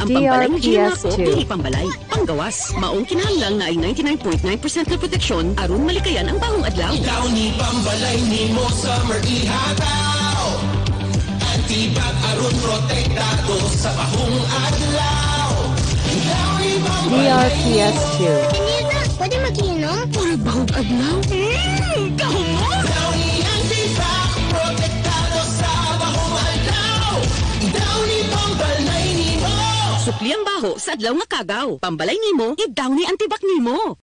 Ang pambalay ni DRPS2. Ginako, dili pambalay. Panggawas. Maong kinahanglang na ay 99.9% na proteksyon aron malikayan ang bahong adlaw. Ikaw ni pambalay ni mo summer ihataw Antibac aron protektado sa bahong adlaw Ikaw ni pambalay DRPS2. Kanina, pwede mag-inom? Puro bahong adlaw. Mmm, kahumo! Supli ang baho sa adlaw nga kagaw. Pambalay nimo, idaw ni antibak nimo.